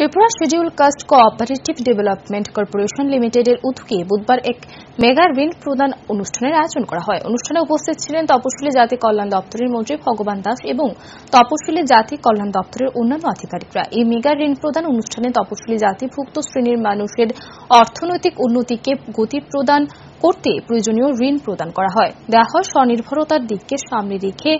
Tripura schedule caste cooperative development corporation লিমিটেডের উদ্যোগে বুধবার এক মেগা ঋণ প্রদান অনুষ্ঠানের আয়োজন করা হয়। অনুষ্ঠানে উপস্থিত ছিলেন তপশিলি জাতি কল্যাণ দপ্তরের মন্ত্রী ভগবান দাস এবং তপশিলি জাতি কল্যাণ দপ্তরের অন্যান্য আধিকারিকরা। এই মেগা ঋণ প্রদান অনুষ্ঠানে তপশিলি জাতিভুক্ত শ্রেণির মানুষের অর্থনৈতিক উন্নতিকে গতি প্রদান করতে প্রয়োজনীয় ঋণ প্রদান করা হয়। দেওয়া হয় স্বনির্ভরতার দিককে সামনে রেখে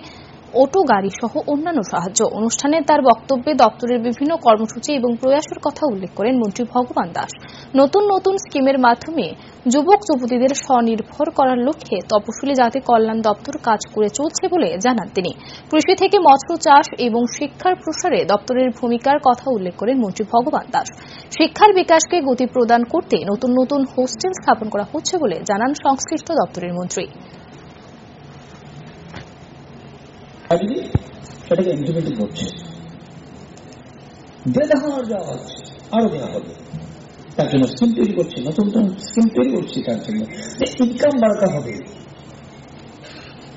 অটো, গাড়ি সহ অন্যান্য সাহায্য। অনুষ্ঠানে তার বক্তব্যে দপ্তরের বিভিন্ন কর্মসূচি এবং প্রয়াসের কথা উল্লেখ করেন মন্ত্রী ভগবান দাস। নতুন নতুন স্কিমের মাধ্যমে যুবক, যুবতীদের স্বনির্ভর করার লক্ষ্যে তপশিলি জাতি কল্যাণ দপ্তর কাজ করে চলছে বলে জানান তিনি। কৃষি থেকে মৎস্য চাষ এবং শিক্ষার প্রসারে দপ্তরের ভূমিকার কথা উল্লেখ করেন মন্ত্রী ভগবান দাস। শিক্ষার বিকাশকে গতি প্রদান করতে নতুন নতুন হোস্টেল স্থাপন করা হচ্ছে বলে জানান সংশ্লিষ্ট দপ্তরের মন্ত্রী। আজকে সেটাকে ইমপ্লিমেন্টিং করছে। যে দেখা দেওয়া হচ্ছে আরও দেওয়া হবে। তার জন্য স্কিম তৈরি করছে, নতুন নতুন স্কিম তৈরি করছি তার জন্য। যে ইনকাম বাড়াতে হবে,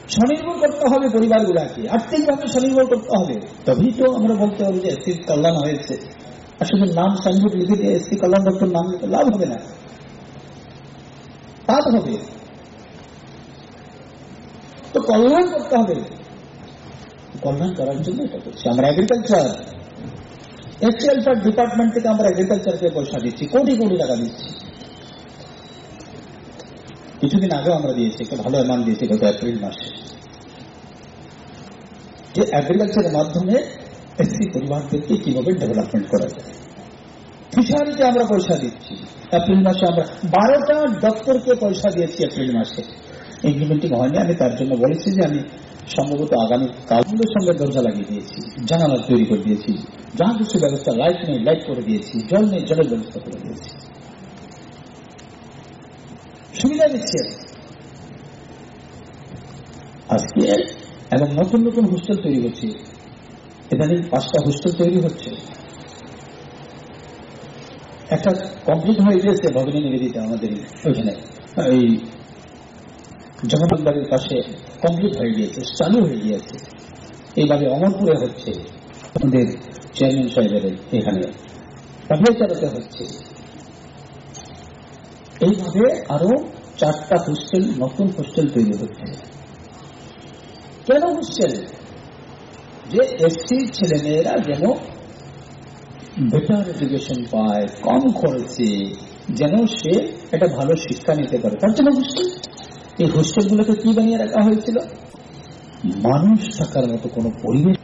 স্বনির্ভর করতে হবে পরিবারগুলাকে। আর্থিকভাবে স্বনির্ভর করতে হবে। তবেই তো আমরা বলতে হবে যে এসসি কল্যাণ হয়েছে। আর শুধু নাম সাইনবোর্ড লিখে দিয়ে এসসি কল্যাণ দপ্তর নাম লিখে লাভ হবে না। পাপ হবে। তো কল্যাণ করতে হবে। কল্যাণ করার জন্য এটা করছি। আমরা এগ্রিকালচার এগ্রিকালচার ডিপার্টমেন্ট থেকে আমরা এগ্রিকালচারকে পয়সা দিচ্ছি, কোটি কোটি টাকা দিচ্ছি। কিছুদিন আগেও আমরা দিয়েছি, একটা ভালো অ্যামাউন্ট দিয়েছি গত এপ্রিল মাসে। যে এগ্রিকালচারের মাধ্যমে এসসি পরিবারদেরকে কীভাবে ডেভেলপমেন্ট করা যায়। ফিশারিতে আমরা পয়সা দিচ্ছি। এপ্রিল মাসে আমরা বারোটা দপ্তরকে পয়সা দিয়েছি এপ্রিল মাসে। ইমপ্লিমেন্টিং হয়নি। আমি তার জন্য বলেছি যে আমি সম্ভবত আগামী কালগুলোর সঙ্গে দরজা লাগিয়ে দিয়েছি, জানালা তৈরি করে দিয়েছি, যা কিছু ব্যবস্থা লাইট নেই লাইট করে দিয়েছি, জল নেই, জলের ব্যবস্থা করে দিয়েছি। সুবিধা দিচ্ছে। আজকে এবং নতুন নতুন হোস্টেল তৈরি হচ্ছে। এখানে পাঁচটা হোস্টেল তৈরি হচ্ছে। একটা কমপ্লিট হয়ে গিয়েছে ভগিনী নিবেদিতা আমাদের ওইখানে, এই জগন্নাথ বাড়ির পাশে কমপ্লিট হয়ে গিয়েছে, চালু হয়ে গিয়েছে। এইভাবে অমরপুরে হচ্ছে আমাদের চেয়ারম্যান সাহেবের এখানে। চালাতে হচ্ছে। এইভাবে আরও চারটা হোস্টেল, নতুন হোস্টেল তৈরি হচ্ছে। কেন হোস্টেল? যে এসসি ছেলেমেয়েরা যেন বেটার এডুকেশন পায়, কম খরচে, যেন সে একটা ভালো শিক্ষা নিতে পারে, তার জন্য হোস্টেল। এই হোস্টেলগুলোকে কি বানিয়ে রাখা হয়েছিল? মানুষ থাকার মতো কোনো পরিবেশ